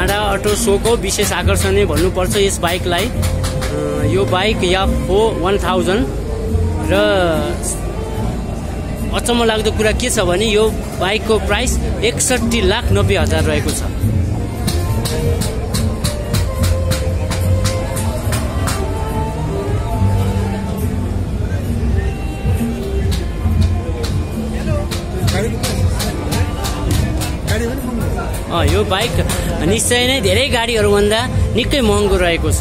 डाँडा अटो सोको विशेष आकर्षण नै भन्नुपर्छ यस बाइकलाई। यो बाइक याफो वान थाउजन्ड र अचम्म लाग्दो कुरा के छ भने यो बाइकको प्राइस एकसट्ठी लाख नब्बे हजार रहेको छ। यो बाइक निश्चय नै धेरै गाडीहरूभन्दा निकै महँगो रहेको छ।